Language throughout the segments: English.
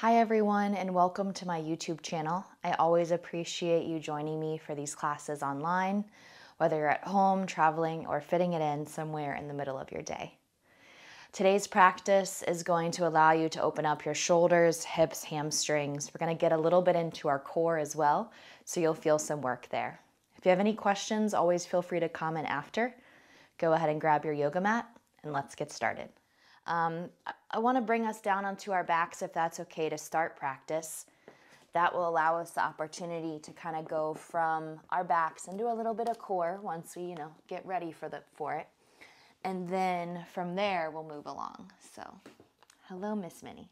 Hi, everyone, and welcome to my YouTube channel. I always appreciate you joining me for these classes online, whether you're at home, traveling, or fitting it in somewhere in the middle of your day. Today's practice is going to allow you to open up your shoulders, hips, hamstrings. We're going to get a little bit into our core as well, so you'll feel some work there. If you have any questions, always feel free to comment after. Go ahead and grab your yoga mat, and let's get started. Um, I want to bring us down onto our backs if that's okay to start practice. That will allow us the opportunity to kind of go from our backs and do a little bit of core once we, you know, get ready for the for it. And then from there we'll move along. So, hello Miss Minnie.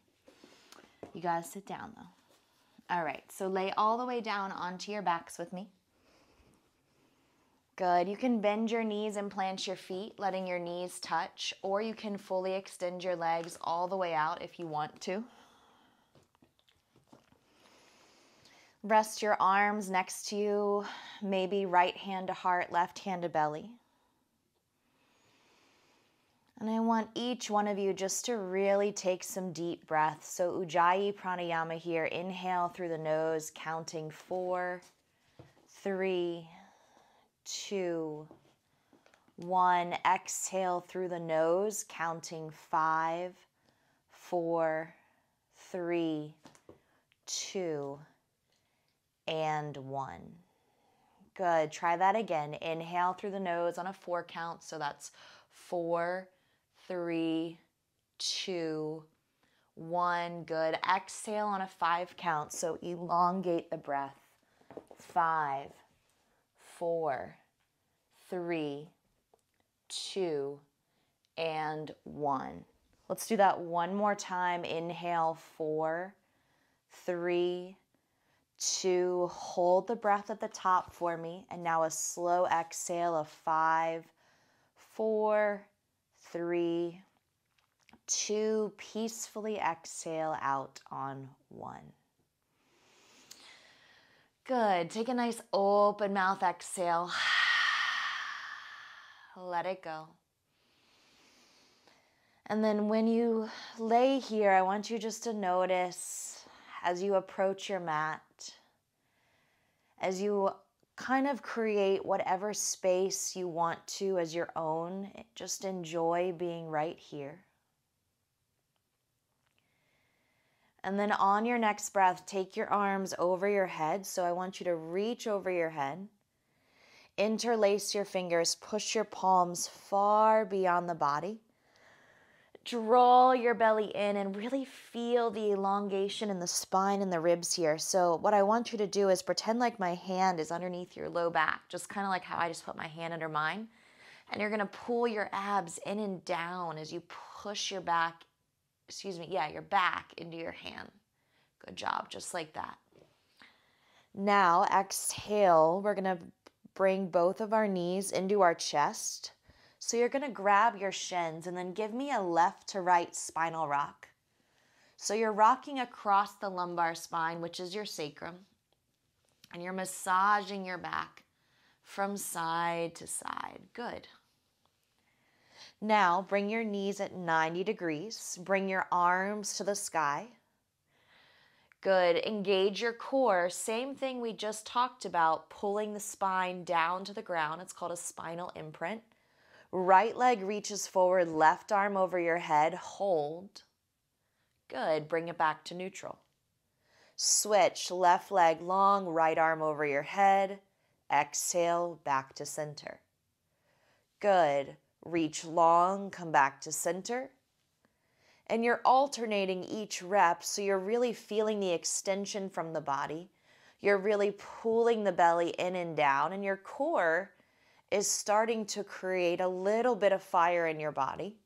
You got to sit down though. All right. So lay all the way down onto your backs with me. Good. You can bend your knees and plant your feet, letting your knees touch, or you can fully extend your legs all the way out if you want to. Rest your arms next to you, maybe right hand to heart, left hand to belly. And I want each one of you just to really take some deep breaths. So, Ujjayi Pranayama here. Inhale through the nose, counting four, three, two, one. Exhale through the nose, counting five, four, three, two, and one. Good. Try that again. Inhale through the nose on a four count. So that's four, three, two, one. Good. Exhale on a five count. So elongate the breath. Five, four, three, two, and one. Let's do that one more time. Inhale, four, three, two. Hold the breath at the top for me. And now a slow exhale of five, four, three, two. Peacefully exhale out on one. Good. Take a nice open mouth exhale. Let it go. And then when you lay here, I want you just to notice as you approach your mat, as you kind of create whatever space you want to as your own, just enjoy being right here. And then on your next breath, take your arms over your head. So I want you to reach over your head, interlace your fingers, push your palms far beyond the body. Draw your belly in and really feel the elongation in the spine and the ribs here. So, what I want you to do is pretend like my hand is underneath your low back, just kind of like how I just put my hand under mine. And you're gonna pull your abs in and down as you push your back excuse me, yeah, your back into your hand. Good job, just like that. Now, exhale, we're to bring both of our knees into our chest. So you're to grab your shins and then give me a left to right spinal rock. So you're rocking across the lumbar spine, which is your sacrum, and you're massaging your back from side to side. Good. Now bring your knees at 90 degrees. Bring your arms to the sky. Good. Engage your core. Same thing we just talked about, pulling the spine down to the ground. It's called a spinal imprint. Right leg reaches forward, left arm over your head. Hold. Good. Bring it back to neutral. Switch. Left leg long, right arm over your head. Exhale, back to center. Good reach long, come back to center. And you're alternating each rep so you're really feeling the extension from the body. You're really pulling the belly in and down, and your core is starting to create a little bit of fire in your body,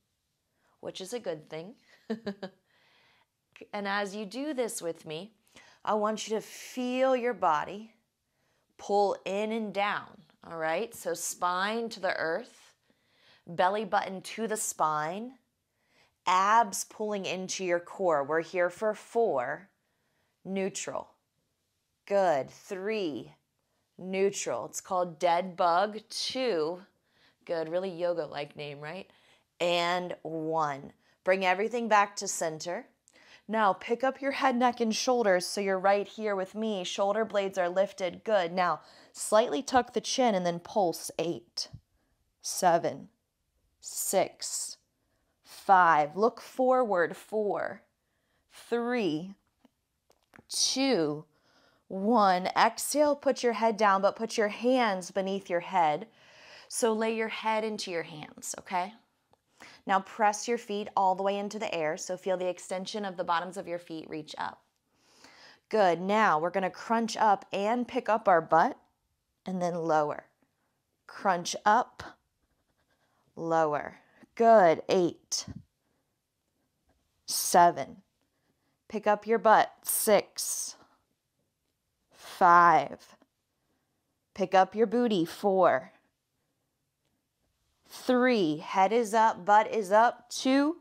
which is a good thing. and as you do this with me, I want you to feel your body pull in and down. All right, so spine to the earth belly button to the spine, abs pulling into your core. We're here for four, neutral. Good. Three, neutral. It's called dead bug. Two, good. Really yoga like name, right? And one. Bring everything back to center. Now pick up your head, neck, and shoulders so you're right here with me. Shoulder blades are lifted. Good. Now slightly tuck the chin and then pulse. Eight, seven, six, five. Look forward. Four, three, two, one. Exhale, put your head down, but put your hands beneath your head. So lay your head into your hands, okay? Now press your feet all the way into the air. So feel the extension of the bottoms of your feet reach up. Good. Now we're going to crunch up and pick up our butt and then lower. Crunch up, lower. Good. Eight, seven. Pick up your butt. Six, five. Pick up your booty. Four, three, head is up, butt is up, two,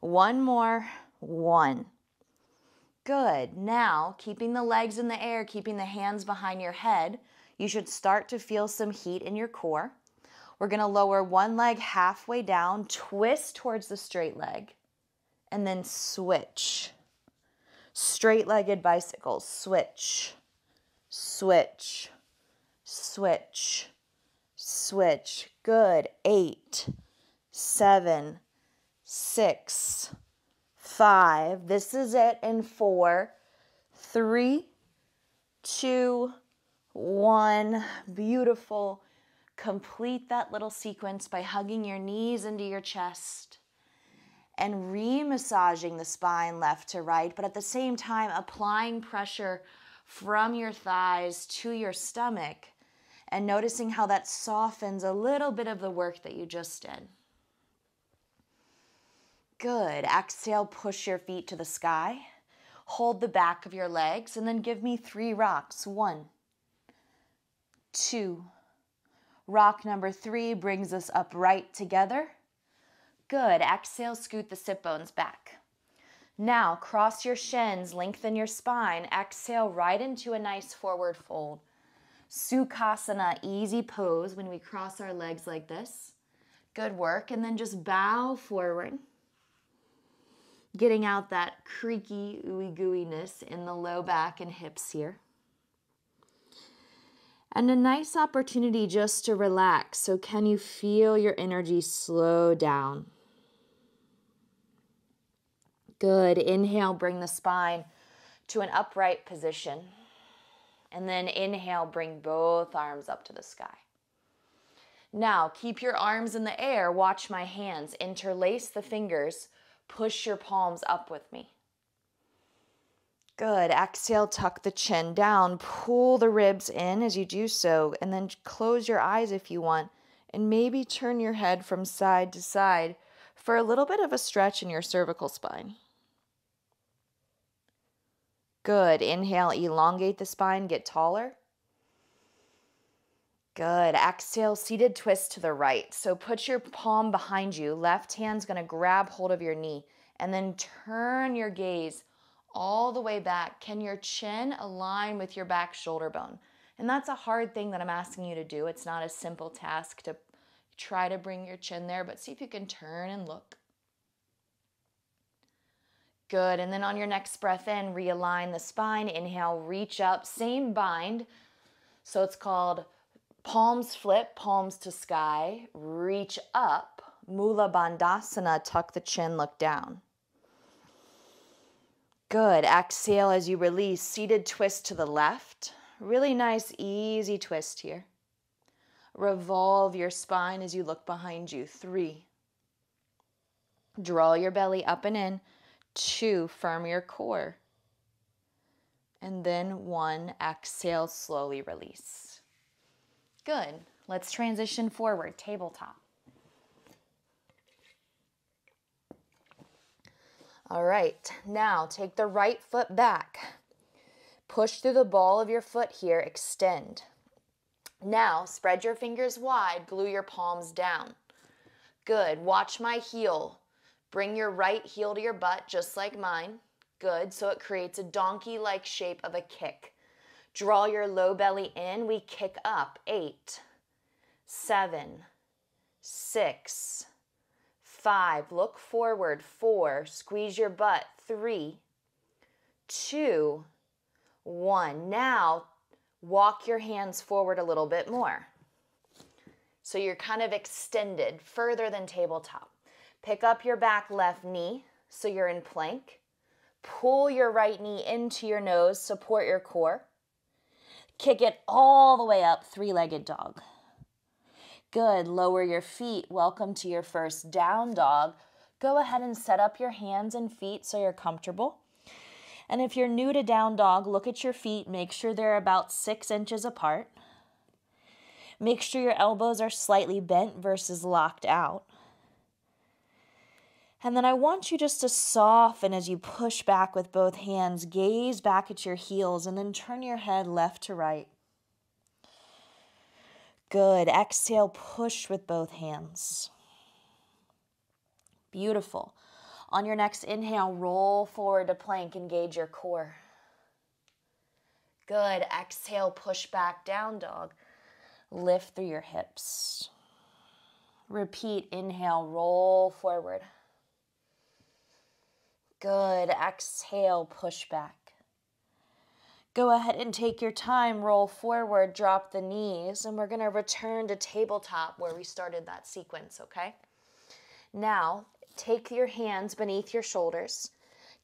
one more, one. Good. Now, keeping the legs in the air, keeping the hands behind your head, you should start to feel some heat in your core. We're to lower one leg halfway down, twist towards the straight leg, and then switch. Straight legged bicycles, switch, switch, switch switch. Good. Eight, seven, six, five. This is it in four, three, two, one. Beautiful. Complete that little sequence by hugging your knees into your chest and re-massaging the spine left to right, but at the same time applying pressure from your thighs to your stomach and noticing how that softens a little bit of the work that you just did. Good. Exhale, push your feet to the sky. Hold the back of your legs and then give me three rocks. One, two. Rock number three brings us upright together. Good. Exhale, scoot the sit bones back. Now, cross your shins, lengthen your spine. Exhale right into a nice forward fold. Sukhasana, easy pose when we cross our legs like this. Good work. And then just bow forward. Getting out that creaky, ooey gooiness in the low back and hips here. And a nice opportunity just to relax. So, can you feel your energy slow down? Good. Inhale, bring the spine to an upright position. And then inhale, bring both arms up to the sky. Now, keep your arms in the air. Watch my hands. Interlace the fingers. Push your palms up with me. Good. Exhale, tuck the chin down. Pull the ribs in as you do so. And then close your eyes if you want. And maybe turn your head from side to side for a little bit of a stretch in your cervical spine. Good. Inhale, elongate the spine, get taller. Good. Exhale, seated twist to the right. So put your palm behind you. Left hand's going to grab hold of your knee and then turn your gaze all the way back. Can your chin align with your back shoulder bone? And that's a hard thing that I'm asking you to do. It's not a simple task to try to bring your chin there, but see if you can turn and look. Good. And then on your next breath in, realign the spine. Inhale, reach up, same bind. So it's called palms flip, palms to sky, reach up, Mula Bandhasana, tuck the chin, look down. Good. Exhale as you release, seated twist to the left. Really nice, easy twist here. Revolve your spine as you look behind you. Three. Draw your belly up and in. Two, firm your core. And then one, exhale, slowly release. Good. Let's transition forward, tabletop. All right, now take the right foot back. Push through the ball of your foot here, extend. Now, spread your fingers wide, glue your palms down. Good. Watch my heel Bring your right heel to your butt, just like mine. Good. So it creates a donkey like shape of a kick. Draw your low belly in. We kick up. Eight, seven, six, five. Look forward. Four. Squeeze your butt. Three, two, one. Now, walk your hands forward a little bit more. So you're kind of extended further than tabletop. Pick up your back left knee so you're in plank. Pull your right knee into your nose, support your core. Kick it all the way up, three legged dog. Good. Lower your feet. Welcome to your first down dog. Go ahead and set up your hands and feet so you're comfortable. And if you're new to down dog, look at your feet. Make sure they're about six inches apart. Make sure your elbows are slightly bent versus locked out. And then I want you just to soften as you push back with both hands. Gaze back at your heels and then turn your head left to right. Good. Exhale, push with both hands. Beautiful. On your next inhale, roll forward to plank, engage your core. Good. Exhale, push back, down dog. Lift through your hips. Repeat, inhale, roll forward. Good. Exhale, push back. Go ahead and take your time, roll forward, drop the knees, and we're to return to tabletop where we started that sequence, okay? Now, take your hands beneath your shoulders.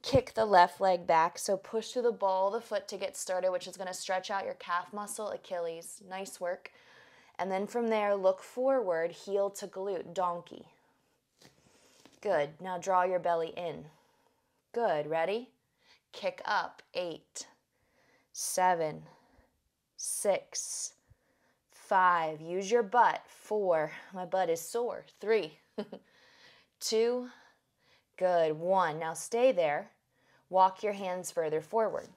Kick the left leg back, so push through the ball of the foot to get started, which is to stretch out your calf muscle, Achilles. Nice work. And then from there, look forward, heel to glute, donkey. Good. Now draw your belly in. Good. Ready? Kick up. Eight, seven, six, five. Use your butt. Four. My butt is sore. Three, two. Good. One. Now stay there. Walk your hands further forward.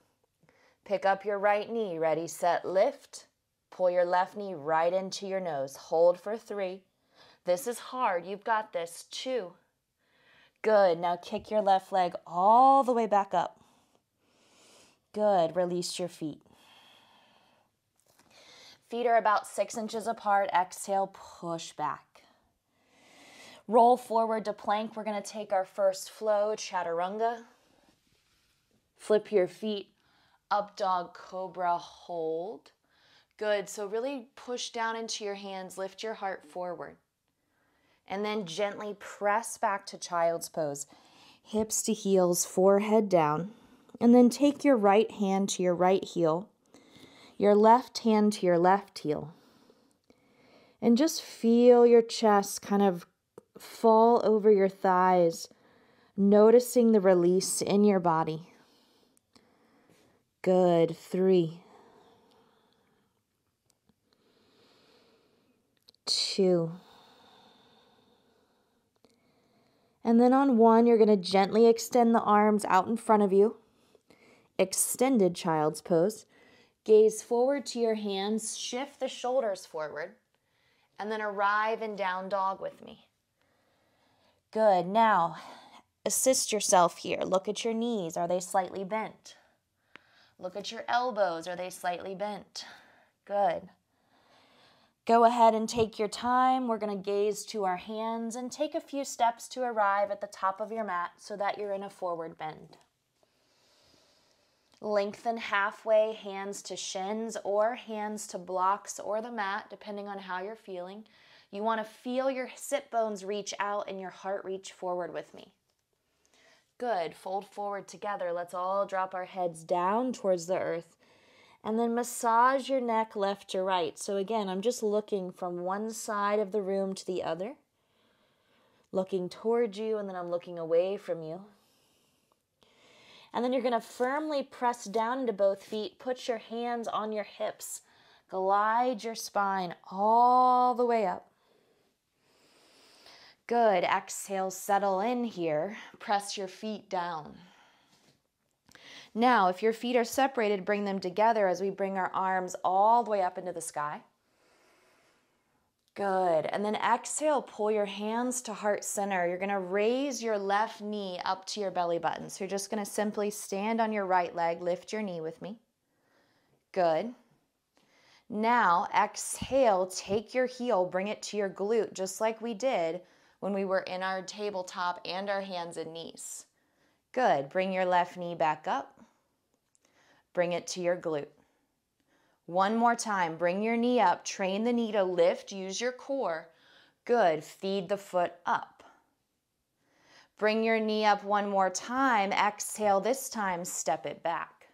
Pick up your right knee. Ready, set, lift. Pull your left knee right into your nose. Hold for three. This is hard. You've got this. Two. Good. Now kick your left leg all the way back up. Good. Release your feet. Feet are about six inches apart. Exhale, push back. Roll forward to plank. We're going to take our first flow, chaturanga. Flip your feet, up dog, cobra, hold. Good. So really push down into your hands, lift your heart forward. And then gently press back to child's pose. Hips to heels, forehead down. And then take your right hand to your right heel, your left hand to your left heel. And just feel your chest kind of fall over your thighs, noticing the release in your body. Good. Three, two, And then on one, you're going to gently extend the arms out in front of you. Extended child's pose. Gaze forward to your hands, shift the shoulders forward, and then arrive in down dog with me. Good. Now, assist yourself here. Look at your knees. Are they slightly bent? Look at your elbows. Are they slightly bent? Good. Go ahead and take your time. We're going to gaze to our hands and take a few steps to arrive at the top of your mat so that you're in a forward bend. Lengthen halfway, hands to shins or hands to blocks or the mat, depending on how you're feeling. You want to feel your sit bones reach out and your heart reach forward with me. Good. Fold forward together. Let's all drop our heads down towards the earth and then massage your neck left to right. So again, I'm just looking from one side of the room to the other, looking towards you, and then I'm looking away from you. And then you're going to firmly press down into both feet. Put your hands on your hips. Glide your spine all the way up. Good. Exhale, settle in here. Press your feet down. Now, if your feet are separated, bring them together as we bring our arms all the way up into the sky. Good. And then exhale, pull your hands to heart center. You're going to raise your left knee up to your belly button. So you're just going to simply stand on your right leg, lift your knee with me. Good. Now, exhale, take your heel, bring it to your glute, just like we did when we were in our tabletop and our hands and knees. Good. Bring your left knee back up. bring it to your glute. One more time, bring your knee up, train the knee to lift, use your core. Good, feed the foot up. Bring your knee up one more time, exhale this time, step it back.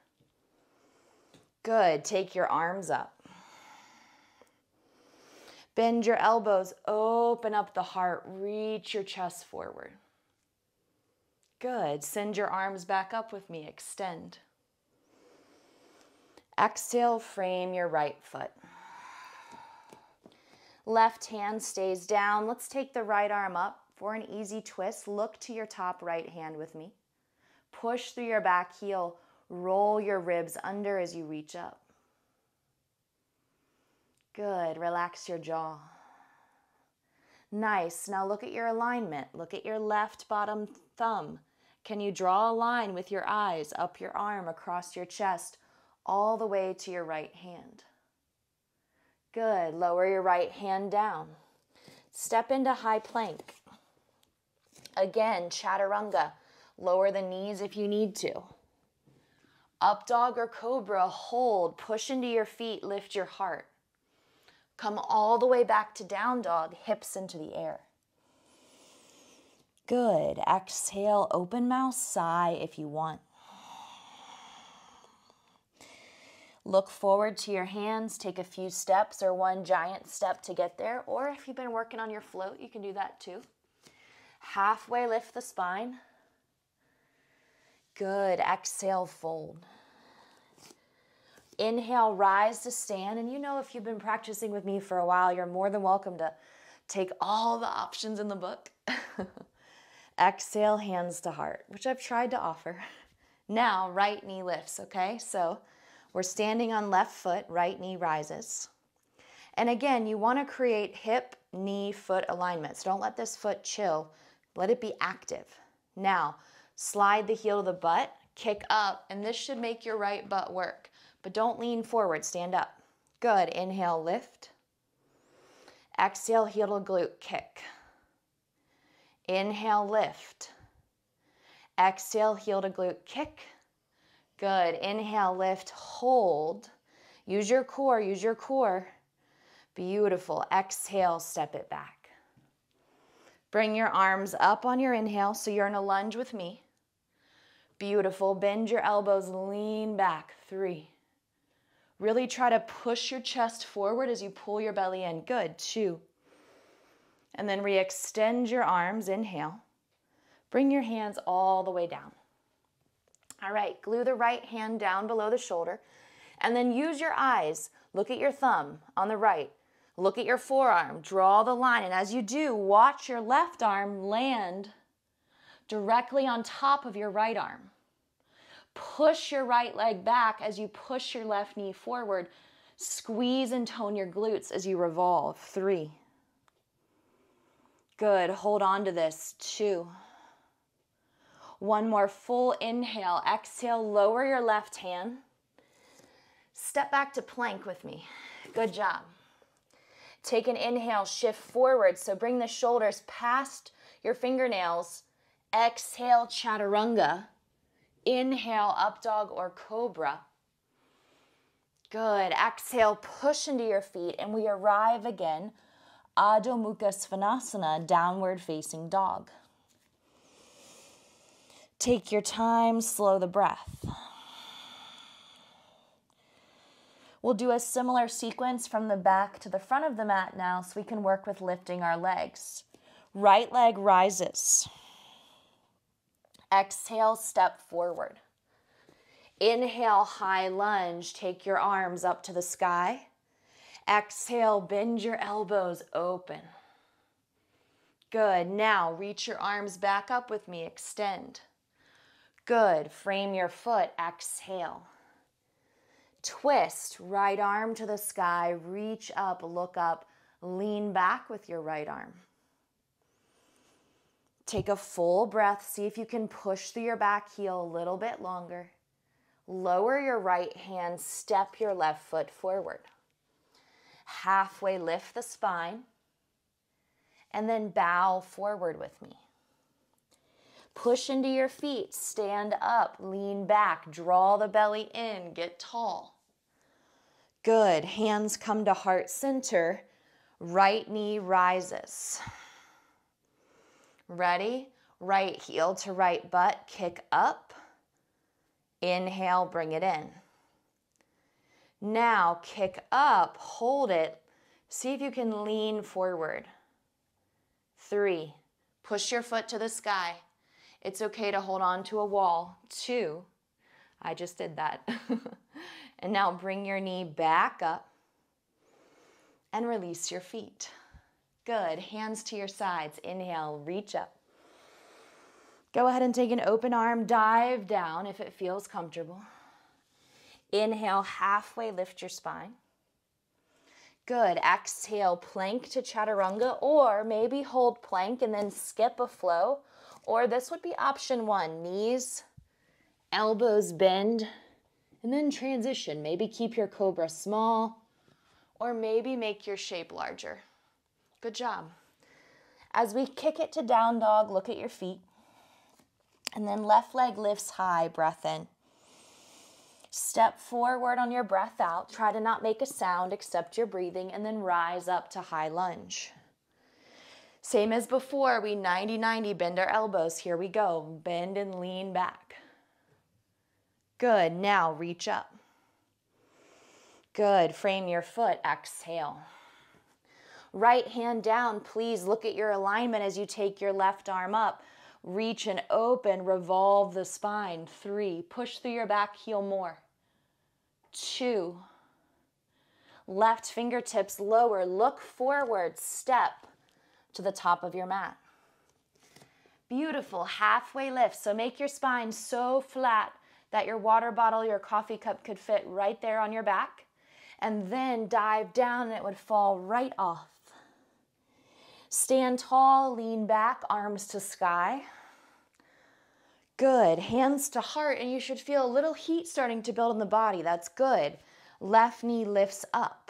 Good, take your arms up. Bend your elbows, open up the heart, reach your chest forward. Good. Send your arms back up with me. Extend. Exhale, frame your right foot. Left hand stays down. Let's take the right arm up for an easy twist. Look to your top right hand with me. Push through your back heel. Roll your ribs under as you reach up. Good. Relax your jaw. Nice. Now look at your alignment. Look at your left bottom thumb. Can you draw a line with your eyes up your arm across your chest all the way to your right hand? Good. Lower your right hand down. Step into high plank. Again, chaturanga. Lower the knees if you need to. Up dog or cobra, hold, push into your feet, lift your heart. Come all the way back to down dog, hips into the air. Good. Exhale, open mouth, sigh if you want. Look forward to your hands. Take a few steps or one giant step to get there. Or if you've been working on your float, you can do that too. Halfway lift the spine. Good. Exhale, fold. Inhale, rise to stand. And you know, if you've been practicing with me for a while, you're more than welcome to take all the options in the book. Exhale, hands to heart, which I've tried to offer. Now, right knee lifts, okay? So we're standing on left foot, right knee rises. And again, you want to create hip, knee, foot alignment. So don't let this foot chill. Let it be active. Now, slide the heel to the butt, kick up, and this should make your right butt work. But don't lean forward, stand up. Good. Inhale, lift. Exhale, heel to glute, kick. Inhale, lift. Exhale, heel to glute, kick. Good. Inhale, lift, hold. Use your core, use your core. Beautiful. Exhale, step it back. Bring your arms up on your inhale so you're in a lunge with me. Beautiful. Bend your elbows, lean back. Three. Really try to push your chest forward as you pull your belly in. Good. Two. And then re-extend your arms, inhale. Bring your hands all the way down. All right, glue the right hand down below the shoulder. And then use your eyes. Look at your thumb on the right. Look at your forearm. Draw the line. And as you do, watch your left arm land directly on top of your right arm. Push your right leg back as you push your left knee forward. Squeeze and tone your glutes as you revolve. Three. Good. Hold on to this. Two. One more full inhale. Exhale, lower your left hand. Step back to plank with me. Good job. Take an inhale, shift forward. So bring the shoulders past your fingernails. Exhale, chaturanga. Inhale, up dog or cobra. Good. Exhale, push into your feet, and we arrive again Adho Mukha Svanasana, downward facing dog. Take your time, slow the breath. We'll do a similar sequence from the back to the front of the mat now so we can work with lifting our legs. Right leg rises. Exhale, step forward. Inhale, high lunge. Take your arms up to the sky. Exhale, bend your elbows open. Good. Now reach your arms back up with me. Extend. Good. Frame your foot. Exhale. Twist. Right arm to the sky. Reach up. Look up. Lean back with your right arm. Take a full breath. See if you can push through your back heel a little bit longer. Lower your right hand. Step your left foot forward. Halfway lift the spine and then bow forward with me. Push into your feet, stand up, lean back, draw the belly in, get tall. Good. Hands come to heart center. Right knee rises. Ready? Right heel to right butt, kick up. Inhale, bring it in. Now kick up, hold it. See if you can lean forward. Three, push your foot to the sky. It's okay to hold on to a wall. Two, I just did that. and now bring your knee back up and release your feet. Good. Hands to your sides. Inhale, reach up. Go ahead and take an open arm, dive down if it feels comfortable. Inhale, halfway lift your spine. Good. Exhale, plank to chaturanga, or maybe hold plank and then skip a flow. Or this would be option one knees, elbows bend, and then transition. Maybe keep your cobra small, or maybe make your shape larger. Good job. As we kick it to down dog, look at your feet. And then left leg lifts high, breath in. Step forward on your breath out. Try to not make a sound except your breathing, and then rise up to high lunge. Same as before, we 90 90 bend our elbows. Here we go. Bend and lean back. Good. Now reach up. Good. Frame your foot. Exhale. Right hand down. Please look at your alignment as you take your left arm up. Reach and open. Revolve the spine. Three. Push through your back heel more two. Left fingertips lower, look forward, step to the top of your mat. Beautiful, halfway lift. So make your spine so flat that your water bottle, your coffee cup could fit right there on your back. And then dive down and it would fall right off. Stand tall, lean back, arms to sky. Good. Hands to heart, and you should feel a little heat starting to build in the body. That's good. Left knee lifts up.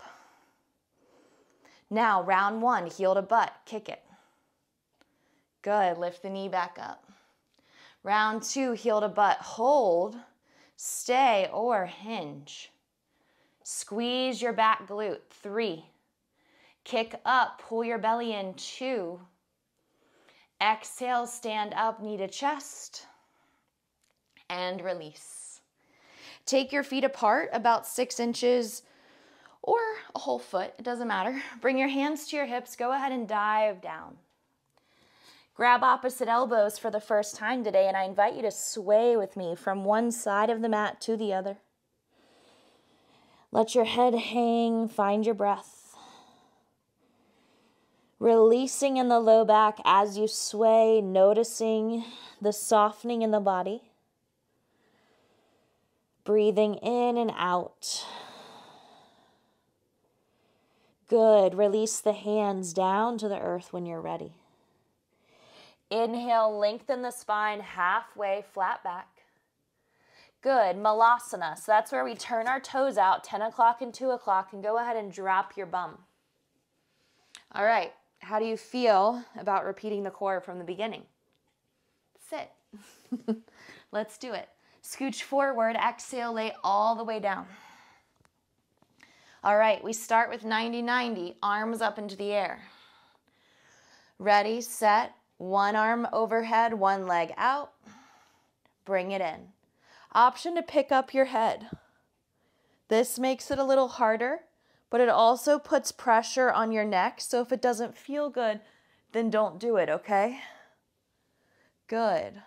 Now, round one, heel to butt, kick it. Good. Lift the knee back up. Round two, heel to butt, hold, stay, or hinge. Squeeze your back glute. Three. Kick up, pull your belly in. Two. Exhale, stand up, knee to chest and release. Take your feet apart about six inches or a whole foot, it doesn't matter. Bring your hands to your hips, go ahead and dive down. Grab opposite elbows for the first time today, and I invite you to sway with me from one side of the mat to the other. Let your head hang, find your breath. Releasing in the low back as you sway, noticing the softening in the body. Breathing in and out. Good. Release the hands down to the earth when you're ready. Inhale, lengthen the spine halfway, flat back. Good. Malasana. So that's where we turn our toes out 10 o'clock and 2 o'clock and go ahead and drop your bum. All right. How do you feel about repeating the core from the beginning? Sit. Let's do it. Scooch forward, exhale, lay all the way down. All right, we start with 90-90, arms up into the air. Ready, set, one arm overhead, one leg out. Bring it in. Option to pick up your head. This makes it a little harder, but it also puts pressure on your neck. So if it doesn't feel good, then don't do it, okay? Good.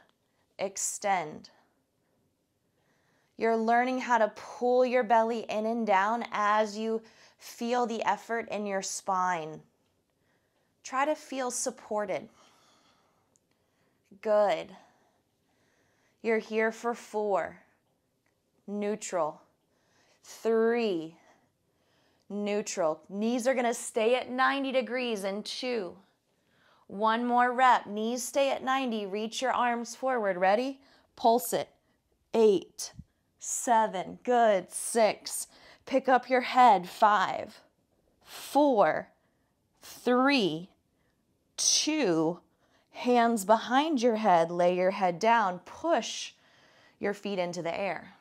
Extend. You're learning how to pull your belly in and down as you feel the effort in your spine. Try to feel supported. Good. You're here for four. Neutral. Three. Neutral. Knees are going to stay at 90 degrees in two. One more rep. Knees stay at 90. Reach your arms forward. Ready? Pulse it. Eight seven, good, six. Pick up your head, five, four, three, two. Hands behind your head, lay your head down, push your feet into the air.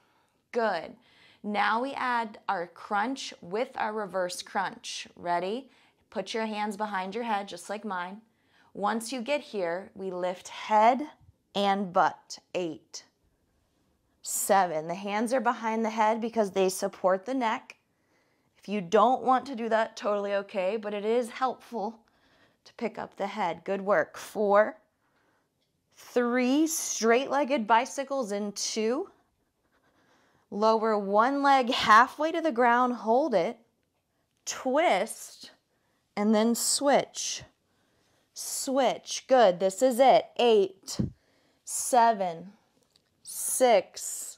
Good. Now we add our crunch with our reverse crunch. Ready? Put your hands behind your head, just like mine. Once you get here, we lift head and butt. Eight, seven. The hands are behind the head because they support the neck. If you don't want to do that, totally okay, but it is helpful to pick up the head. Good work. Four, three, straight legged bicycles in two. Lower one leg halfway to the ground, hold it, twist, and then switch. Switch. Good. This is it. Eight, seven, six,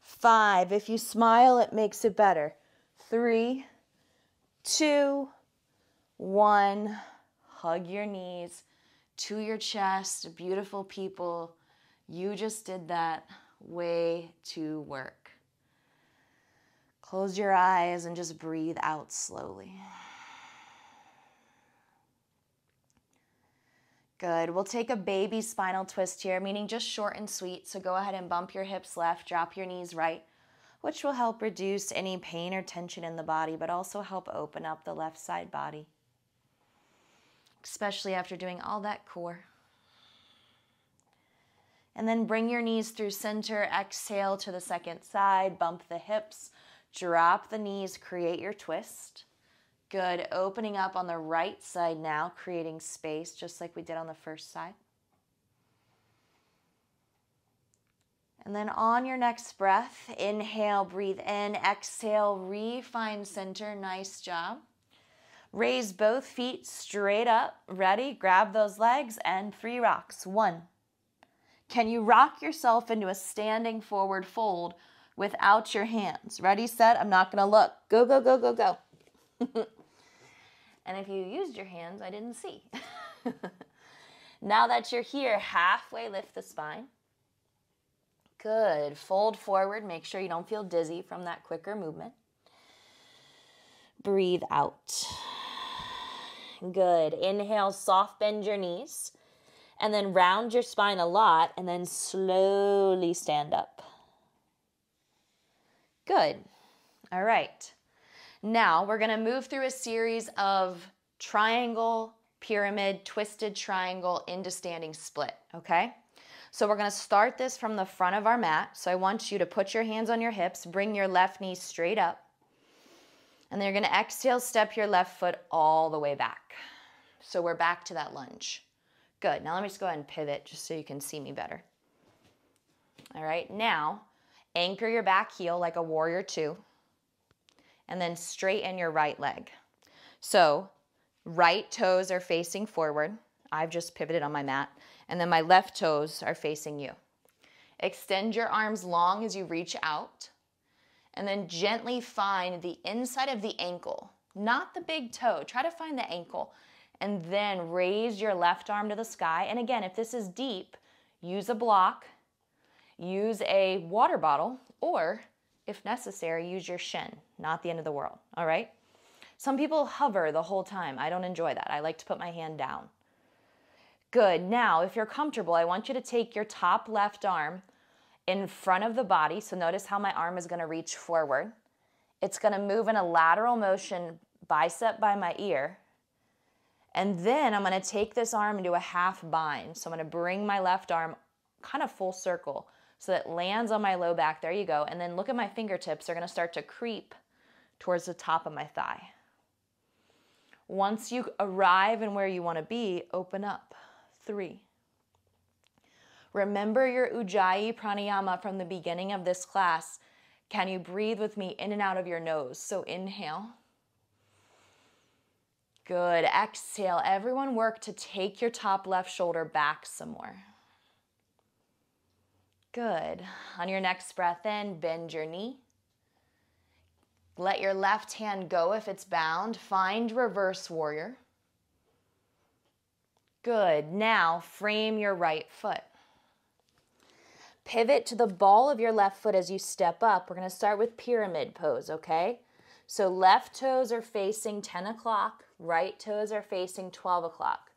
five. If you smile, it makes it better. Three, two, one. Hug your knees to your chest. Beautiful people. You just did that way to work. Close your eyes and just breathe out slowly. Good. We'll take a baby spinal twist here, meaning just short and sweet. So go ahead and bump your hips left, drop your knees right, which will help reduce any pain or tension in the body, but also help open up the left side body, especially after doing all that core. And then bring your knees through center, exhale to the second side, bump the hips, drop the knees, create your twist. Good. Opening up on the right side now, creating space just like we did on the first side. And then on your next breath, inhale, breathe in, exhale, refine center. Nice job. Raise both feet straight up. Ready? Grab those legs and three rocks. One. Can you rock yourself into a standing forward fold without your hands? Ready, set? I'm not going to look. Go, go, go, go, go. And if you used your hands, I didn't see. now that you're here, halfway lift the spine. Good. Fold forward. Make sure you don't feel dizzy from that quicker movement. Breathe out. Good. Inhale, soft bend your knees. And then round your spine a lot and then slowly stand up. Good. All right. Now we're going to move through a series of triangle, pyramid, twisted triangle into standing split, okay? So we're going to start this from the front of our mat. So I want you to put your hands on your hips, bring your left knee straight up. And then you're going to exhale, step your left foot all the way back. So we're back to that lunge. Good. Now let me just go ahead and pivot just so you can see me better. All right. Now anchor your back heel like a warrior two and then straighten your right leg. So right toes are facing forward. I've just pivoted on my mat. And then my left toes are facing you. Extend your arms long as you reach out. And then gently find the inside of the ankle, not the big toe. Try to find the ankle. And then raise your left arm to the sky. And again, if this is deep, use a block, use a water bottle, or if necessary, use your shin, not the end of the world, all right? Some people hover the whole time. I don't enjoy that. I like to put my hand down. Good. Now, if you're comfortable, I want you to take your top left arm in front of the body. So notice how my arm is going to reach forward. It's going to move in a lateral motion, bicep by my ear. And then I'm going to take this arm into a half bind. So I'm going to bring my left arm kind of full circle so that lands on my low back. There you go. And then look at my fingertips. They're going to start to creep towards the top of my thigh. Once you arrive and where you want to be, open up. Three. Remember your Ujjayi pranayama from the beginning of this class. Can you breathe with me in and out of your nose? So inhale. Good. Exhale. Everyone work to take your top left shoulder back some more. Good. On your next breath in, bend your knee. Let your left hand go if it's bound. Find reverse warrior. Good. Now frame your right foot. Pivot to the ball of your left foot as you step up. We're going to start with pyramid pose, okay? So left toes are facing 10 o'clock, right toes are facing 12 o'clock.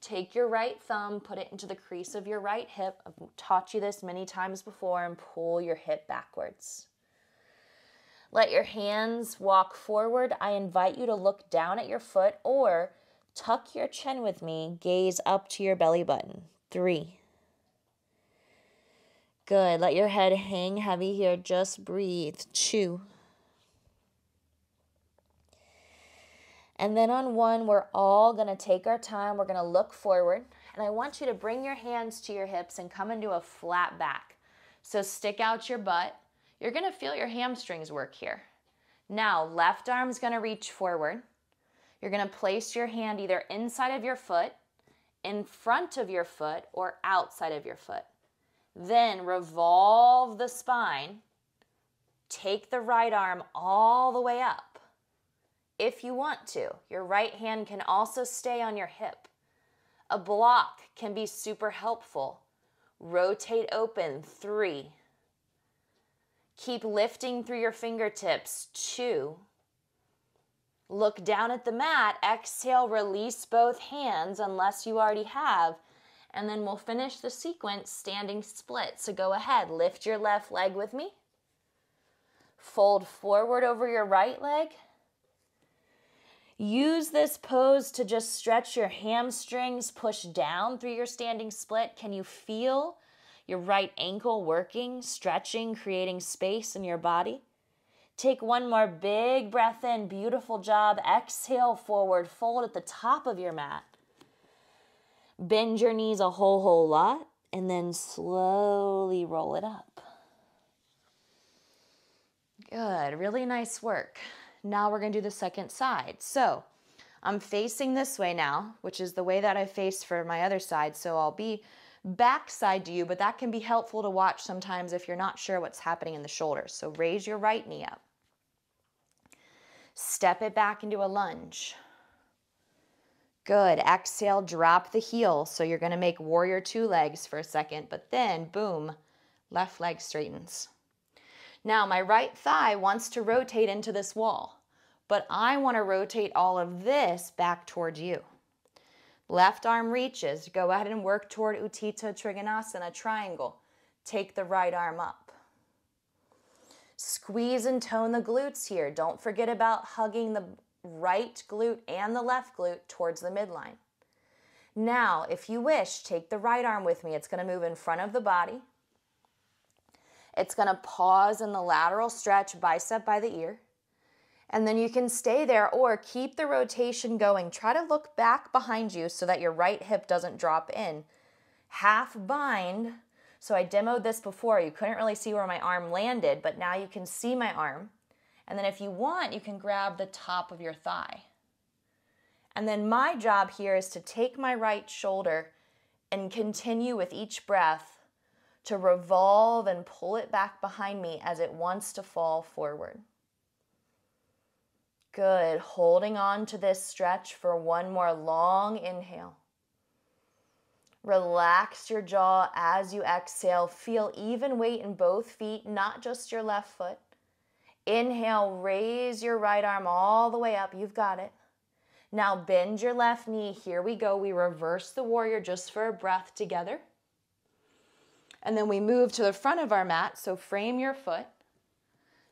Take your right thumb, put it into the crease of your right hip. I've taught you this many times before, and pull your hip backwards. Let your hands walk forward. I invite you to look down at your foot or tuck your chin with me, gaze up to your belly button. Three. Good. Let your head hang heavy here. Just breathe. Two. And then on one, we're all going to take our time. We're going to look forward. And I want you to bring your hands to your hips and come into a flat back. So stick out your butt. You're to feel your hamstrings work here. Now, left arm's to reach forward. You're to place your hand either inside of your foot, in front of your foot, or outside of your foot. Then revolve the spine. Take the right arm all the way up if you want to. Your right hand can also stay on your hip. A block can be super helpful. Rotate open, three. Keep lifting through your fingertips, two. Look down at the mat, exhale, release both hands unless you already have, and then we'll finish the sequence standing split. So go ahead, lift your left leg with me. Fold forward over your right leg. Use this pose to just stretch your hamstrings, push down through your standing split. Can you feel your right ankle working, stretching, creating space in your body? Take one more big breath in. Beautiful job. Exhale forward, fold at the top of your mat. Bend your knees a whole, whole lot, and then slowly roll it up. Good. Really nice work. Now we're going to do the second side. So I'm facing this way now, which is the way that I face for my other side. So I'll be backside to you, but that can be helpful to watch sometimes if you're not sure what's happening in the shoulders. So raise your right knee up. Step it back into a lunge. Good. Exhale, drop the heel. So you're going to make warrior two legs for a second, but then boom, left leg straightens. Now, my right thigh wants to rotate into this wall, but I want to rotate all of this back towards you. Left arm reaches. Go ahead and work toward Utthita Trikonasana triangle. Take the right arm up. Squeeze and tone the glutes here. Don't forget about hugging the right glute and the left glute towards the midline. Now, if you wish, take the right arm with me. It's going to move in front of the body. It's going to pause in the lateral stretch, bicep by the ear. And then you can stay there or keep the rotation going. Try to look back behind you so that your right hip doesn't drop in. Half bind. So I demoed this before. You couldn't really see where my arm landed, but now you can see my arm. And then if you want, you can grab the top of your thigh. And then my job here is to take my right shoulder and continue with each breath to revolve and pull it back behind me as it wants to fall forward. Good. Holding on to this stretch for one more long inhale. Relax your jaw as you exhale. Feel even weight in both feet, not just your left foot. Inhale, raise your right arm all the way up. You've got it. Now bend your left knee. Here we go. We reverse the warrior just for a breath together. And then we move to the front of our mat, so frame your foot.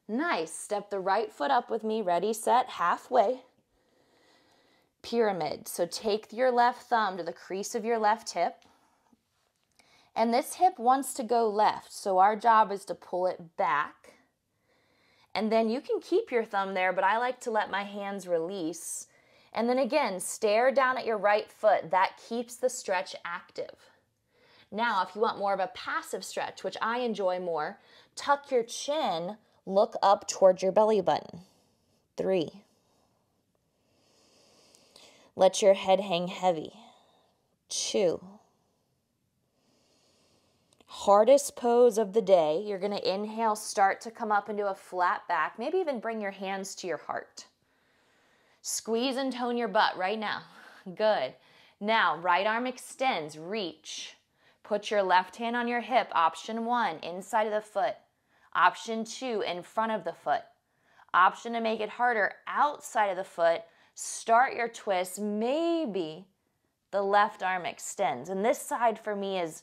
Nice. Step the right foot up with me. Ready, set, halfway. Pyramid. So take your left thumb to the crease of your left hip. And this hip wants to go left, so our job is to pull it back. And then you can keep your thumb there, but I like to let my hands release. And then again, stare down at your right foot. That keeps the stretch active. Now, if you want more of a passive stretch, which I enjoy more, tuck your chin, look up towards your belly button. Three. Let your head hang heavy. Two. Hardest pose of the day. You're going to inhale, start to come up into a flat back. Maybe even bring your hands to your heart. Squeeze and tone your butt right now. Good. Now, right arm extends, reach. Put your left hand on your hip, option one, inside of the foot. Option two, in front of the foot. Option to make it harder, outside of the foot. Start your twist, maybe the left arm extends. And this side for me is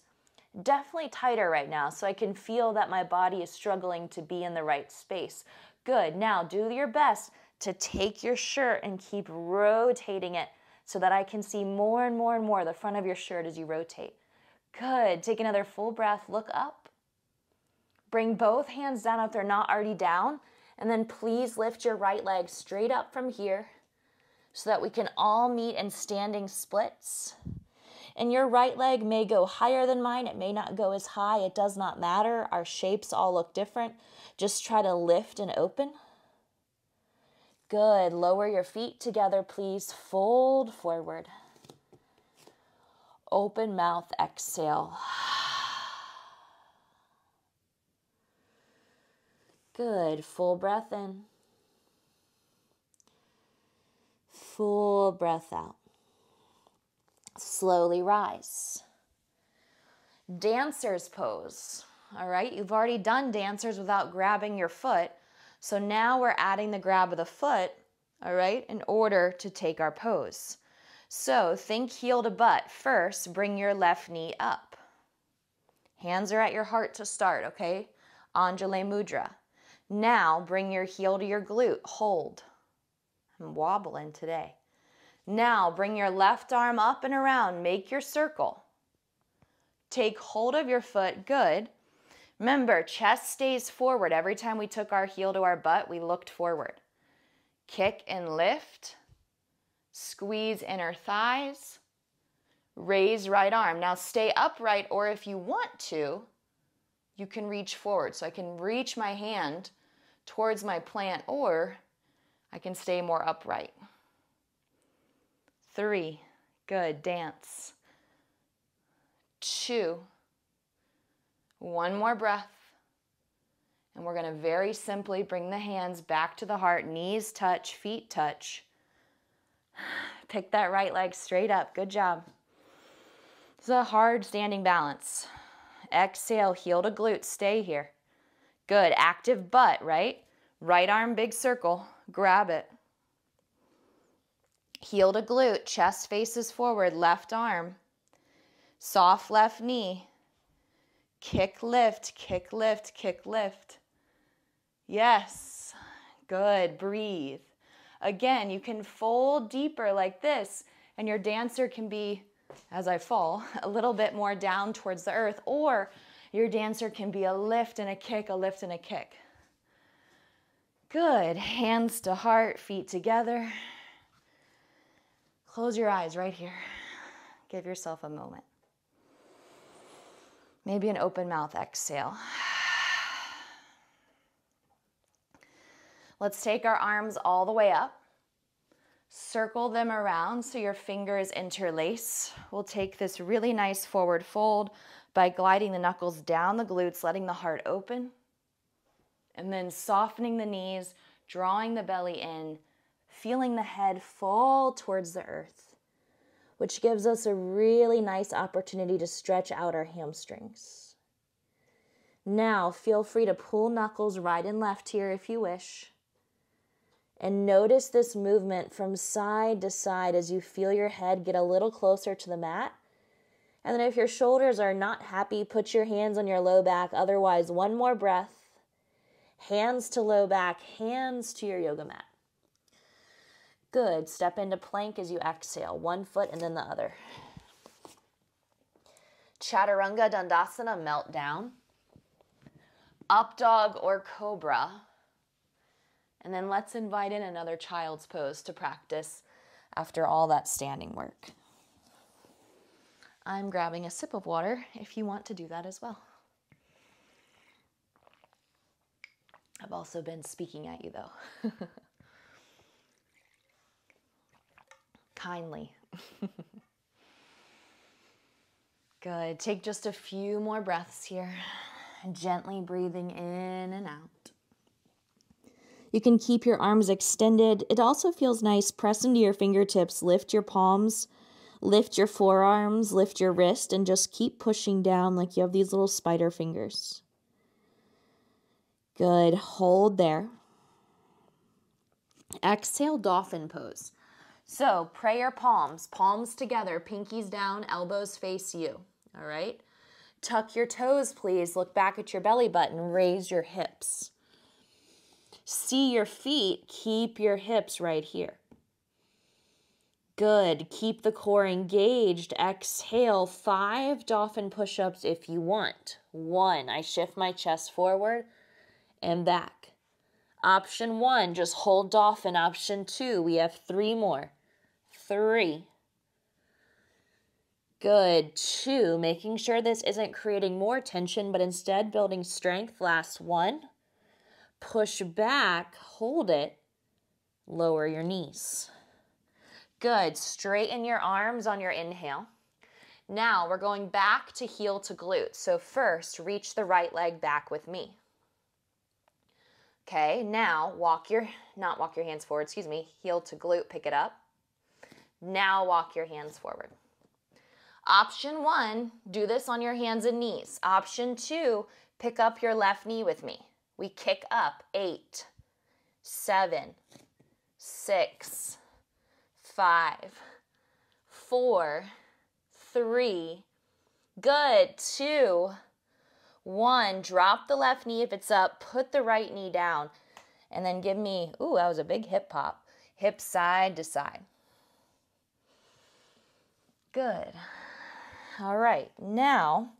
definitely tighter right now, so I can feel that my body is struggling to be in the right space. Good. Now do your best to take your shirt and keep rotating it so that I can see more and more and more the front of your shirt as you rotate. Good. Take another full breath. Look up. Bring both hands down if they're not already down. And then please lift your right leg straight up from here so that we can all meet in standing splits. And your right leg may go higher than mine. It may not go as high. It does not matter. Our shapes all look different. Just try to lift and open. Good. Lower your feet together, please. Fold forward. Open mouth, exhale. Good. Full breath in. Full breath out. Slowly rise. Dancer's pose. All right, you've already done dancers without grabbing your foot. So now we're adding the grab of the foot, all right, in order to take our pose. So think heel to butt. First, bring your left knee up. Hands are at your heart to start, okay? Anjali Mudra. Now bring your heel to your glute. Hold. I'm wobbling today. Now bring your left arm up and around. Make your circle. Take hold of your foot. Good. Remember, chest stays forward. Every time we took our heel to our butt, we looked forward. Kick and lift. Squeeze inner thighs. Raise right arm. Now stay upright, or if you want to, you can reach forward. So I can reach my hand towards my plant, or I can stay more upright. Three. Good. Dance. Two. One more breath. And we're to very simply bring the hands back to the heart, knees touch, feet touch. Pick that right leg straight up. Good job. It's a hard standing balance. Exhale, heel to glute. Stay here. Good. Active butt, right? Right arm, big circle. Grab it. Heel to glute. Chest faces forward. Left arm. Soft left knee. Kick, lift, kick, lift, kick, lift. Yes. Good. Breathe. Again, you can fold deeper like this, and your dancer can be, as I fall, a little bit more down towards the earth, or your dancer can be a lift and a kick, a lift and a kick. Good. Hands to heart, feet together. Close your eyes right here. Give yourself a moment. Maybe an open mouth exhale. Let's take our arms all the way up. Circle them around so your fingers interlace. We'll take this really nice forward fold by gliding the knuckles down the glutes, letting the heart open, and then softening the knees, drawing the belly in, feeling the head fall towards the earth, which gives us a really nice opportunity to stretch out our hamstrings. Now, feel free to pull knuckles right and left here if you wish. And notice this movement from side to side as you feel your head get a little closer to the mat. And then, if your shoulders are not happy, put your hands on your low back. Otherwise, one more breath. Hands to low back, hands to your yoga mat. Good. Step into plank as you exhale, one foot and then the other. Chaturanga Dandasana, melt down. Up dog or cobra. And then let's invite in another child's pose to practice after all that standing work. I'm grabbing a sip of water if you want to do that as well. I've also been speaking at you though. Kindly. Good. Take just a few more breaths here. Gently breathing in and out. You can keep your arms extended. It also feels nice. Press into your fingertips, lift your palms, lift your forearms, lift your wrist, and just keep pushing down like you have these little spider fingers. Good. Hold there. Exhale, dolphin pose. So prayer palms, palms together, pinkies down, elbows face you. All right. Tuck your toes, please. Look back at your belly button. Raise your hips. See your feet. Keep your hips right here. Good. Keep the core engaged. Exhale. Five dolphin push ups if you want. One. I shift my chest forward and back. Option one, just hold dolphin. Option two, we have three more three. Good. Two, making sure this isn't creating more tension, but instead building strength. Last one. Push back, hold it, lower your knees. Good. Straighten your arms on your inhale. Now we're going back to heel to glute. So first, reach the right leg back with me. Okay, now walk your, not walk your hands forward, excuse me, heel to glute, pick it up. Now walk your hands forward. Option one, do this on your hands and knees. Option two, pick up your left knee with me. We kick up eight, seven, six, five, four, three, good, two, one. Drop the left knee if it's up, put the right knee down, and then give me, ooh, that was a big hip pop. Hip side to side. Good. All right, now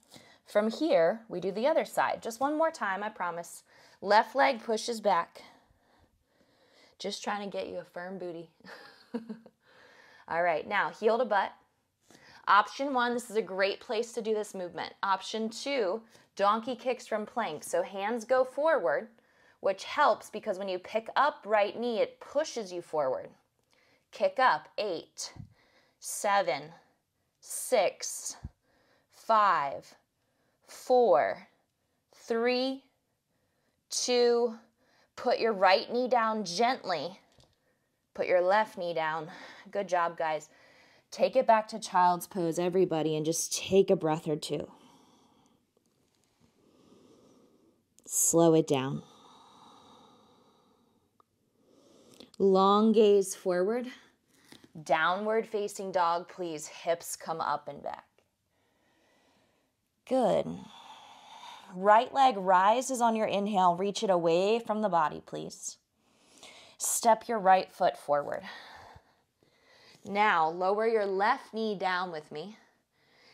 from here, we do the other side. Just one more time, I promise. Left leg pushes back. Just trying to get you a firm booty. All right, now heel to butt. Option one, this is a great place to do this movement. Option two, donkey kicks from plank. So hands go forward, which helps because when you pick up right knee, it pushes you forward. Kick up, eight, seven, six, five, four, three, two, put your right knee down gently. Put your left knee down. Good job, guys. Take it back to child's pose, everybody, and just take a breath or two. Slow it down. Long gaze forward. Downward facing dog, please. Hips come up and back. Good. Right leg rises on your inhale. Reach it away from the body, please. Step your right foot forward. Now, lower your left knee down with me.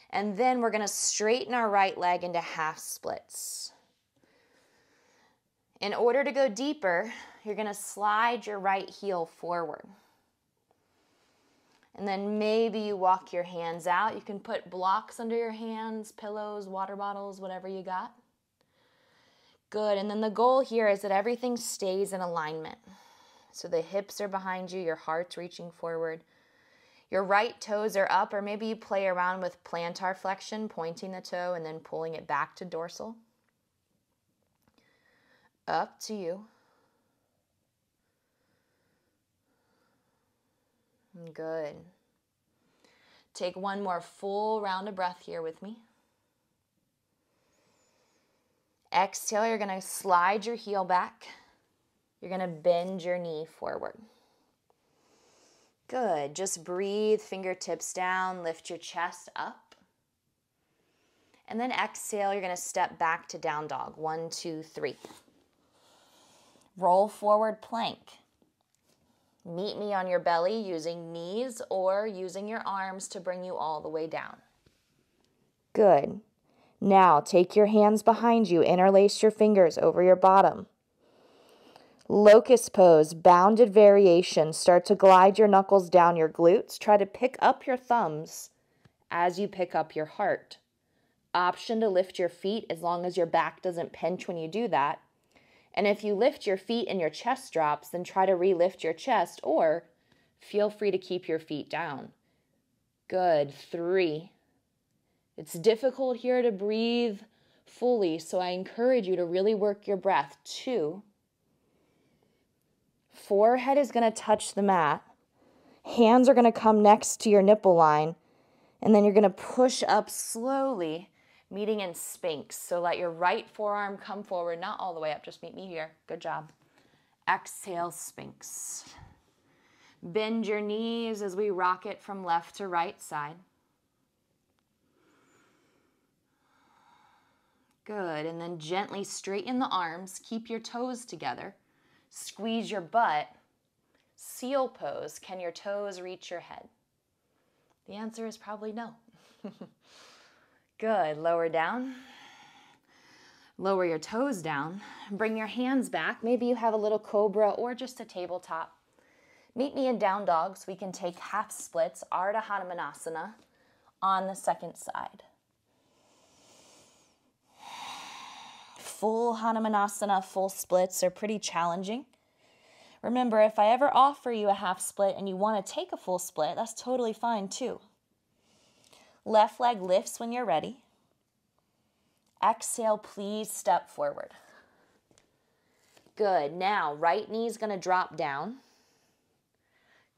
And then we're going to straighten our right leg into half splits. In order to go deeper, you're going to slide your right heel forward. And then maybe you walk your hands out. You can put blocks under your hands, pillows, water bottles, whatever you got. Good. And then the goal here is that everything stays in alignment. So the hips are behind you, your heart's reaching forward. Your right toes are up, or maybe you play around with plantar flexion, pointing the toe and then pulling it back to dorsal. Up to you. Good. Take one more full round of breath here with me. Exhale, you're going to slide your heel back. You're going to bend your knee forward. Good. Just breathe, fingertips down, lift your chest up. And then exhale, you're going to step back to down dog. One, two, three. Roll forward plank. Meet me on your belly using knees or using your arms to bring you all the way down. Good. Now take your hands behind you, interlace your fingers over your bottom. Locust pose, bounded variation. Start to glide your knuckles down your glutes. Try to pick up your thumbs as you pick up your heart. Option to lift your feet as long as your back doesn't pinch when you do that. And if you lift your feet and your chest drops, then try to relift your chest or feel free to keep your feet down. Good. Three. It's difficult here to breathe fully, so I encourage you to really work your breath. Two. Forehead is going to touch the mat. Hands are going to come next to your nipple line. And then you're going to push up slowly meeting in Sphinx. So let your right forearm come forward, not all the way up, just meet me here. Good job. Exhale, Sphinx. Bend your knees as we rock it from left to right side. Good. And then gently straighten the arms. Keep your toes together. Squeeze your butt. Seal pose. Can your toes reach your head? The answer is probably no. Good. Lower down. Lower your toes down. Bring your hands back. Maybe you have a little cobra or just a tabletop. Meet me in down dog so we can take half splits, Ardha Hanumanasana, on the second side. Full Hanumanasana, full splits are pretty challenging. Remember, if I ever offer you a half split and you want to take a full split, that's totally fine too. Left leg lifts when you're ready. Exhale, please step forward. Good. Now, right knee is going to drop down.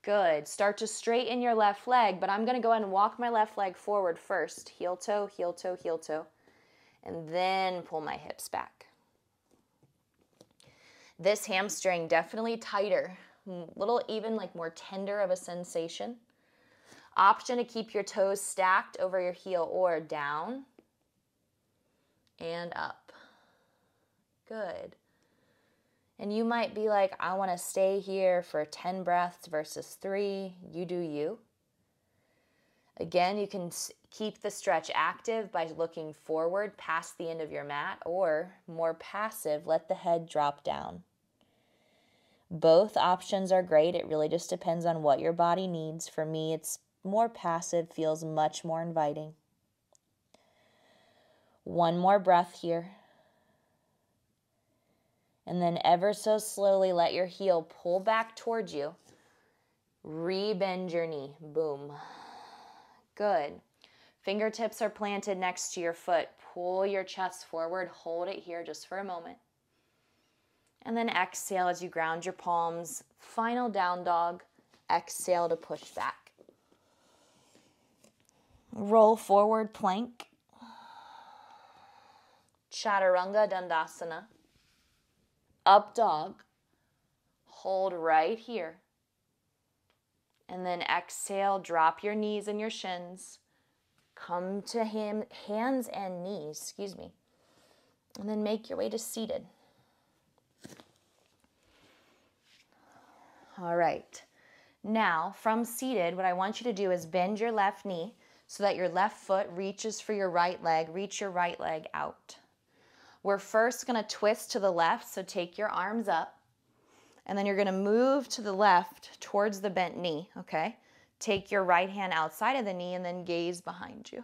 Good. Start to straighten your left leg, but I'm going to go ahead and walk my left leg forward first. Heel toe, heel toe, heel toe. And then pull my hips back. This hamstring definitely tighter, a little even like more tender of a sensation. Option to keep your toes stacked over your heel or down and up. Good. And you might be like, I want to stay here for 10 breaths versus three. You do you. Again, you can keep the stretch active by looking forward past the end of your mat, or more passive, let the head drop down. Both options are great. It really just depends on what your body needs. For me, it's more passive, feels much more inviting. One more breath here. And then, ever so slowly, let your heel pull back towards you. Rebend your knee. Boom. Good. Fingertips are planted next to your foot. Pull your chest forward. Hold it here just for a moment. And then exhale as you ground your palms. Final down dog. Exhale to push back. Roll forward plank. Chaturanga Dandasana. Up dog. Hold right here. And then exhale, drop your knees and your shins. Come to him, hands and knees, excuse me. And then make your way to seated. All right. Now, from seated, what I want you to do is bend your left knee so that your left foot reaches for your right leg. Reach your right leg out. We're first going to twist to the left, so take your arms up. And then you're going to move to the left towards the bent knee, okay? Take your right hand outside of the knee and then gaze behind you.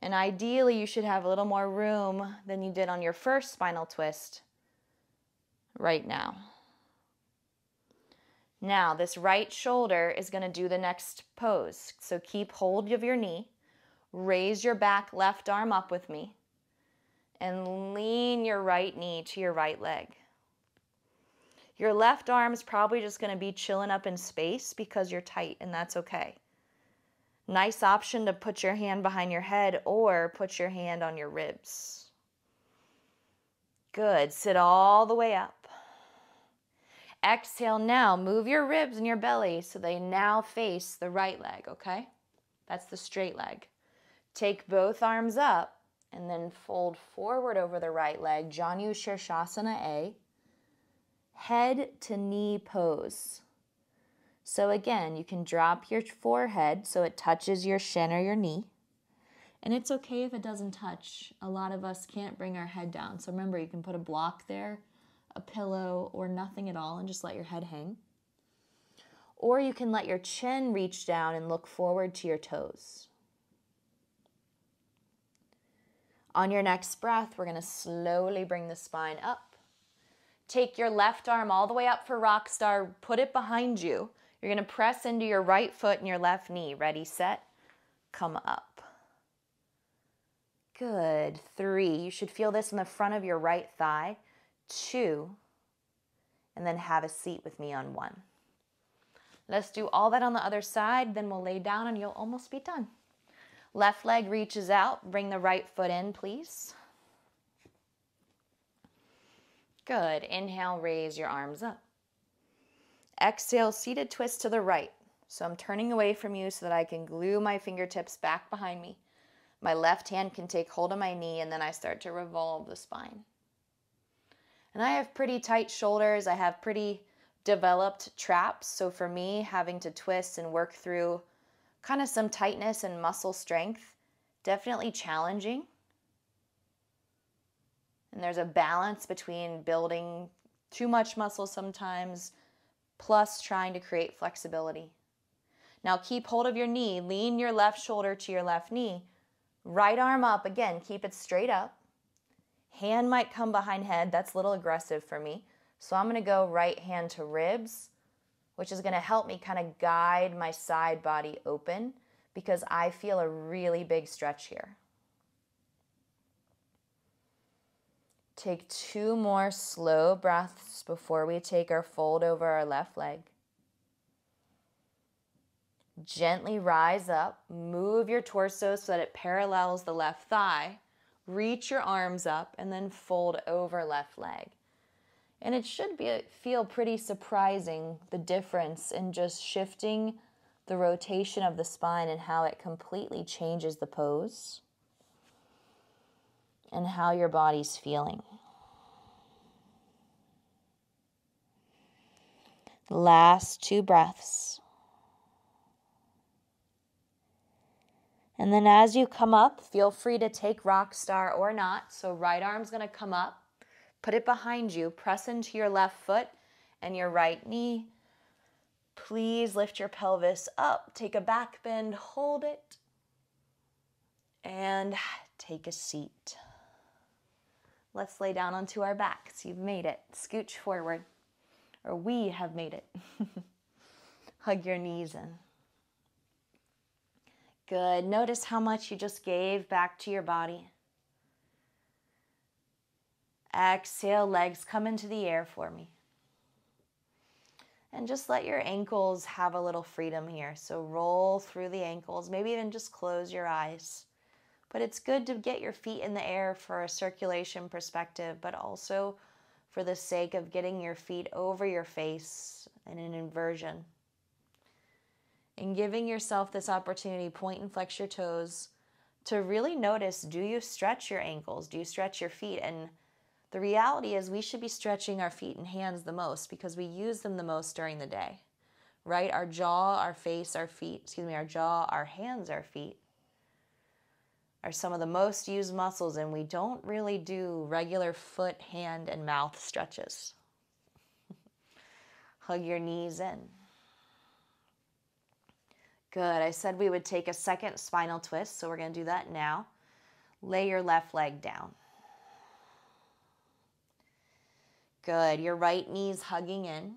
And ideally, you should have a little more room than you did on your first spinal twist right now. Now, this right shoulder is going to do the next pose. So keep hold of your knee. Raise your back left arm up with me. And lean your right knee to your right leg. Your left arm is probably just going to be chilling up in space because you're tight, and that's okay. Nice option to put your hand behind your head or put your hand on your ribs. Good. Sit all the way up. Exhale now. Move your ribs and your belly so they now face the right leg, okay? That's the straight leg. Take both arms up and then fold forward over the right leg. Janu Shirshasana A head to knee pose. So again, you can drop your forehead so it touches your shin or your knee. And it's okay if it doesn't touch. A lot of us can't bring our head down. So remember, you can put a block there, a pillow, or nothing at all and just let your head hang. Or you can let your chin reach down and look forward to your toes. On your next breath, we're going to slowly bring the spine up Take your left arm all the way up for rock star, put it behind you. You're going to press into your right foot and your left knee. Ready, set, come up. Good. Three. You should feel this in the front of your right thigh. Two. And then have a seat with me on one. Let's do all that on the other side. Then we'll lay down and you'll almost be done. Left leg reaches out. Bring the right foot in, please. Good. Inhale, raise your arms up. Exhale, seated twist to the right. So I'm turning away from you so that I can glue my fingertips back behind me. My left hand can take hold of my knee and then I start to revolve the spine. And I have pretty tight shoulders. I have pretty developed traps. So for me, having to twist and work through kind of some tightness and muscle strength, definitely challenging. And there's a balance between building too much muscle sometimes, plus trying to create flexibility. Now keep hold of your knee, lean your left shoulder to your left knee, right arm up again, keep it straight up. Hand might come behind head, that's a little aggressive for me. So I'm gonna go right hand to ribs, which is gonna help me kind of guide my side body open because I feel a really big stretch here. Take two more slow breaths before we take our fold over our left leg. Gently rise up, move your torso so that it parallels the left thigh. Reach your arms up and then fold over left leg. And it should be feel pretty surprising the difference in just shifting the rotation of the spine and how it completely changes the pose and how your body's feeling. Last two breaths. And then as you come up, feel free to take rock star or not. So right arm's going to come up, put it behind you, press into your left foot and your right knee. Please lift your pelvis up, take a back bend, hold it, and take a seat. Let's lay down onto our backs. You've made it. Scooch forward, or we have made it. Hug your knees in. Good. Notice how much you just gave back to your body. Exhale, legs come into the air for me. And just let your ankles have a little freedom here. So roll through the ankles, maybe even just close your eyes. But it's good to get your feet in the air for a circulation perspective, but also for the sake of getting your feet over your face in an inversion and giving yourself this opportunity, point and flex your toes, to really notice do you stretch your ankles? Do you stretch your feet? And the reality is, we should be stretching our feet and hands the most because we use them the most during the day, right? Our jaw, our face, our feet, excuse me, our jaw, our hands, our feet are some of the most used muscles, and we don't really do regular foot, hand, and mouth stretches. Hug your knees in. Good. I said we would take a second spinal twist, so we're going to do that now. Lay your left leg down. Good. Your right knee's hugging in.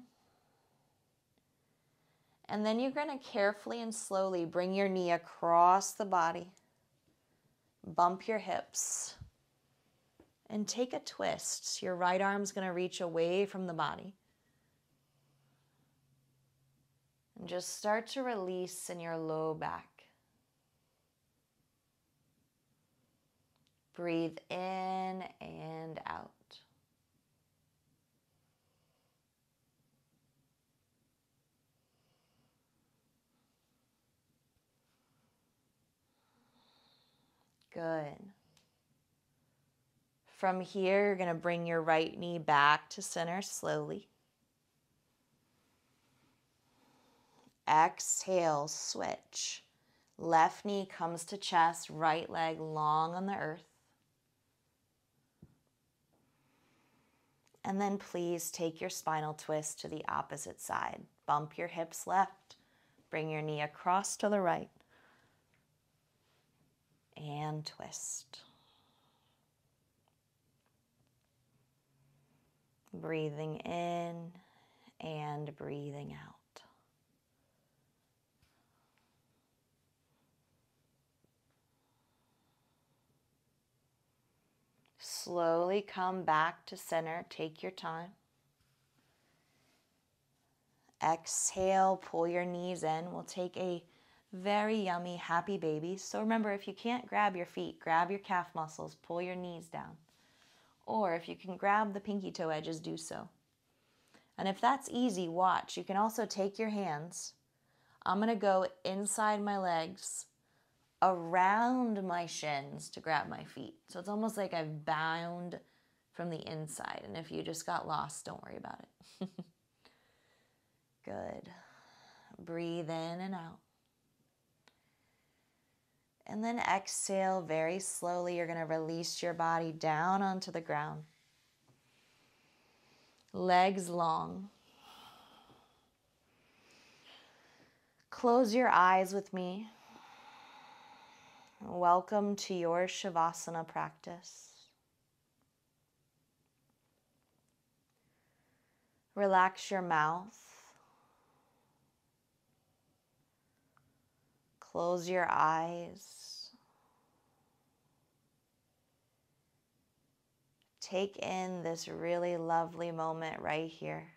And then you're going to carefully and slowly bring your knee across the body. Bump your hips. And take a twist. Your right arm's going to reach away from the body. And just start to release in your low back. Breathe in and out. Good. From here, you're going to bring your right knee back to center slowly. Exhale, switch. Left knee comes to chest, right leg long on the earth. And then please take your spinal twist to the opposite side. Bump your hips left, bring your knee across to the right, and twist. Breathing in and breathing out. Slowly come back to center. Take your time. Exhale, pull your knees in. We'll take a very yummy happy baby. So remember, if you can't grab your feet, grab your calf muscles, pull your knees down. Or if you can grab the pinky toe edges, do so. And if that's easy, watch. You can also take your hands. I'm going to go inside my legs, around my shins to grab my feet. So it's almost like I've bound from the inside. And if you just got lost, don't worry about it. Good. Breathe in and out. And then exhale very slowly. You're going to release your body down onto the ground. Legs long. Close your eyes with me. Welcome to your Shavasana practice. Relax your mouth. Close your eyes. Take in this really lovely moment right here.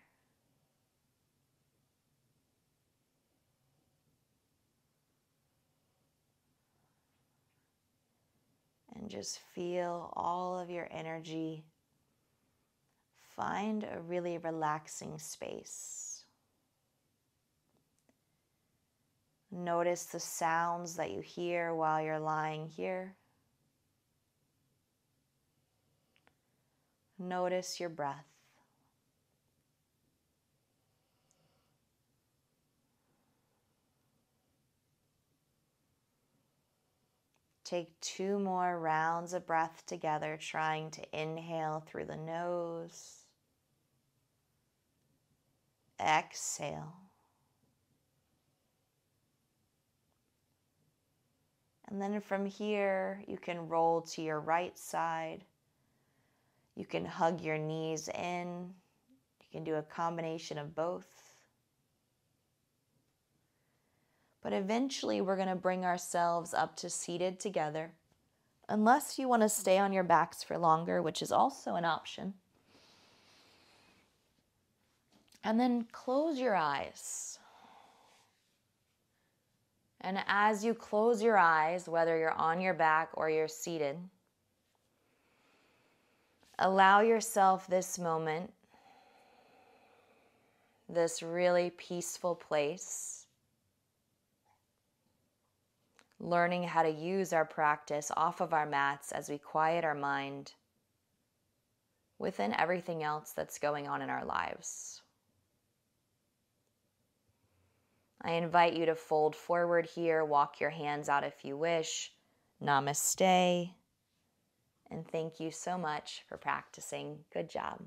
And just feel all of your energy. Find a really relaxing space. Notice the sounds that you hear while you're lying here. Notice your breath. Take two more rounds of breath together, trying to inhale through the nose. Exhale. And then from here, you can roll to your right side. You can hug your knees in. You can do a combination of both. But eventually, we're going to bring ourselves up to seated together, unless you want to stay on your backs for longer, which is also an option. And then close your eyes. And as you close your eyes, whether you're on your back or you're seated, allow yourself this moment, this really peaceful place, learning how to use our practice off of our mats as we quiet our mind within everything else that's going on in our lives. I invite you to fold forward here, walk your hands out if you wish. Namaste. And thank you so much for practicing. Good job.